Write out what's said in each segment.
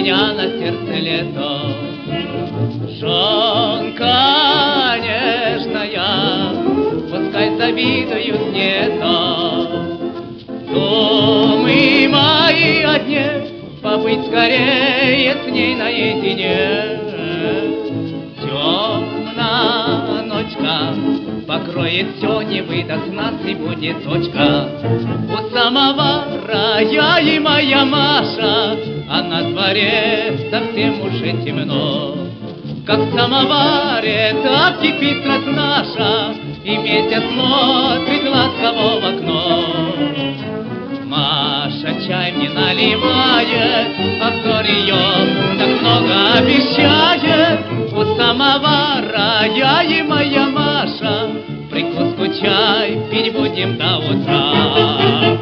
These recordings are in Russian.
меня на сердце лето. Жонка нежная, пускай завидуют нето. Думы мои одни, побыть скорее с ней наедине. Покроет все, не выдаст нас и будет точка. У самовара я и моя Маша, а на дворе совсем уже темно. Как в самоваре, так кипит раз наша, И месяц смотрит ласково в окно. Маша чай мне наливает, а взор ее так много обещает. У самовара я и моя Маша, прикуску чай пить будем до утра.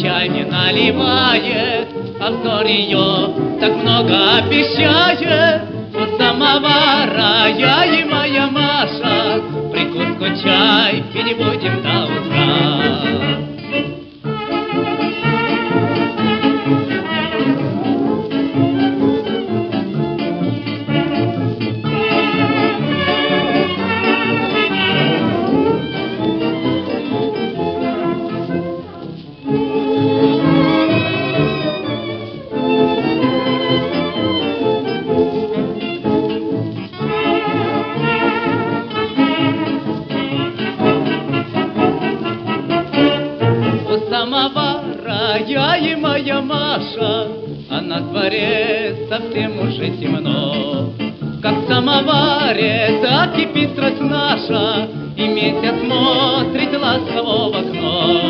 Чай не наливает, а взор ее так много обещает. У самовара я и моя Маша, чай пить будем до самовара я и моя Маша, а на дворе совсем уже темно. Как в самоваре, так кипит страсть наша, и месяц смотрит ласково в окно.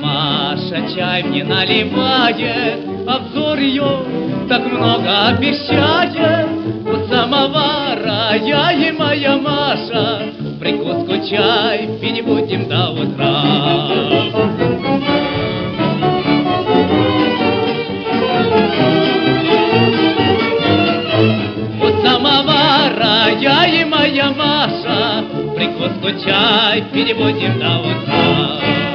Маша чай мне наливает, а взор ее так много обещает. У самовара я и моя Маша, прикуску чай пить будем до утра. Я и моя Маша,